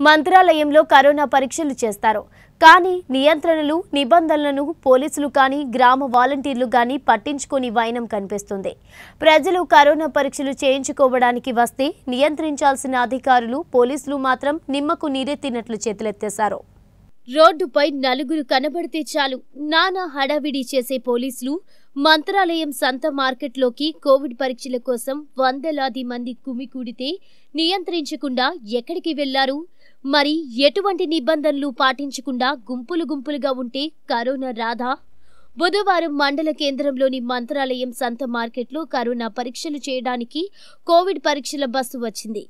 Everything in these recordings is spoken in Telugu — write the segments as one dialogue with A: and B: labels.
A: మంత్రాలయంలో కరోనా పరీక్షలు చేస్తారు. కానీ నియంత్రణలు నిబంధనలను పోలీసులు కానీ గ్రామ వాలంటీర్లు కానీ పట్టించుకొని వైనం కనిపిస్తుంది. ప్రజలు కరోనా పరీక్షలు చేయించుకోవడానికి వస్తే నియంత్రించాల్సిన అధికారులు పోలీసులు మాత్రం నిమ్మకు నీరెత్తినట్లు చేతులెత్తేశారు. రోడ్డుపై నలుగురు కనబడితే చాలు. నానా హడావిడి చేసే పోలీసులు మంత్రాలయం సంత మార్కెట్లోకి కోవిడ్ పరీక్షల కోసం వందలాది మంది కుమికూడితే నియంత్రించకుండా ఎక్కడికి వెళ్ళారు? మరి ఎటువంటి నిబంధనలు పాటించకుండా గుంపులు గుంపులుగా ఉంటే కరోనా రాదా? బుధవారం మండల కేంద్రంలోని మంత్రాలయం సంత మార్కెట్లో కరోనా పరీక్షలు చేయడానికి కోవిడ్ పరీక్షల బస్సు వచ్చింది.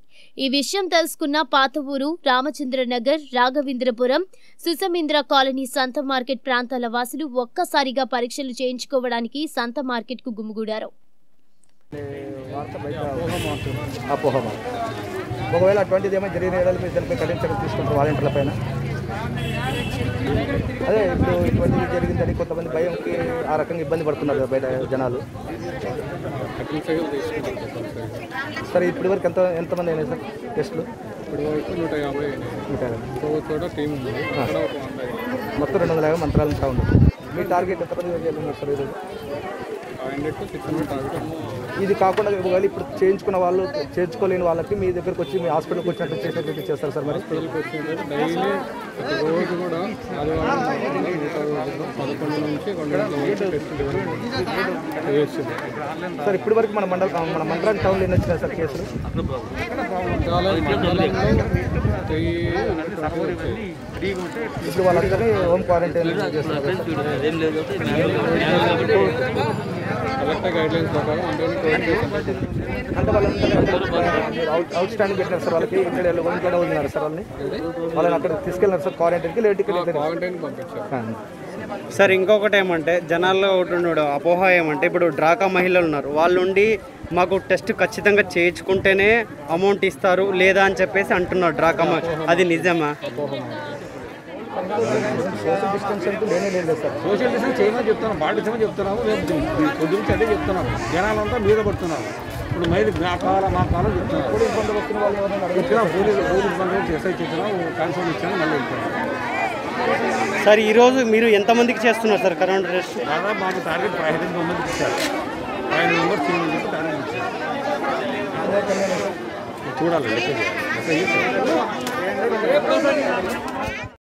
A: ఈ విషయం తెలుసుకున్న పాత ఊరు రామచంద్రనగర్ రాఘవేంద్రపురం సుసమీంద్ర కాలనీ సంత మార్కెట్ ప్రాంతాల వాసులు ఒక్కసారిగా పరీక్షలు చేయించుకోవడానికి సంత మార్కెట్కు గుమిగూడారు.
B: ఒకవేళ అటువంటిది ఏమైనా జరిగిన ఏడాది మీరు దానిపై కఠిన చర్యలు తీసుకుంటారు వాలంటీర్ల పైన. అదే ఇప్పుడు ఇటువంటిది జరిగిందని కొంతమంది భయంకి ఆ రకంగా ఇబ్బంది పడుతున్నారు కదా బయట జనాలు. సరే ఇప్పటి వరకు ఎంత ఎంతమంది అయినాయి సార్ టెస్టులు?
C: నూట యాభై.
B: మొత్తం రెండు వందల యాభై మంత్రాలు ఉంటా ఉంది మీ టార్గెట్ ఎంతమంది సార్ ఈరోజు? ఇది కాకుండా ఒకవేళ ఇప్పుడు చేయించుకున్న వాళ్ళు చేర్చుకోలేని వాళ్ళకి మీ దగ్గరకు వచ్చి మీ హాస్పిటల్కి వచ్చినట్టు చేసేటట్టు చేస్తారు సార్ మరి?
C: రోజు కూడా
B: సార్ ఇప్పటి వరకు మన మండల మన మండలం టౌన్లో ఎన్ని వచ్చినాయి సార్ కేసులు? ఇప్పుడు వాళ్ళందరినీ హోమ్ క్వారంటైన్ చేస్తారు
C: కలెక్టర్ గైడ్ లైన్స్ ప్రకారం
B: అవుట్ స్టాండింగ్ పెట్టినారు సార్ వాళ్ళకి. ఇక్కడ ఇంట్లో వదిలినారు సార్ వాళ్ళని. వాళ్ళని అక్కడ తీసుకెళ్ళినారు సార్ క్వారంటైన్కి లేట్
C: పంపించారు.
D: సార్ ఇంకొకటి ఏమంటే జనాల్లో ఒకటి ఉండడు అపోహ ఏమంటే ఇప్పుడు డ్రాకా మహిళలు ఉన్నారు. వాళ్ళు ఉండి మాకు టెస్ట్ ఖచ్చితంగా చేయించుకుంటేనే అమౌంట్ ఇస్తారు లేదా అని చెప్పేసి అంటున్నారు డ్రాకా అది నిజమా?
B: సోషల్ డిస్టెన్స్ అంటూ లేనే లేదు సార్.
E: సోషల్ డిస్టెన్స్ చేయమని చెప్తున్నాం పాటించమని చెప్తున్నాము పొద్దు నుంచి అదే చెప్తున్నాము జనాలంతా మీద పడుతున్నారు. ఇప్పుడు మైలు నా కావాలా మా కావాలో చెప్తున్నారు.
B: ఇప్పుడు ఇబ్బంది వస్తున్న వాళ్ళు ఎవరైనా
E: పోలీసు పోలీసు బంధువులు ఎస్ఐ చెప్పినా కాన్సల్ ఇచ్చాను మళ్ళీ వెళ్తున్నాం
D: సార్ ఈరోజు మీరు ఎంతమందికి చేస్తున్నారు సార్ కరోనా టెస్ట్?
E: దాదాపు మాకు టార్గెట్ హండ్రెడ్ మెంబర్స్ ఇచ్చారు. హండ్రెడ్ మెంబర్స్ చెప్పి టార్గెట్ ఇచ్చారు. చూడాలి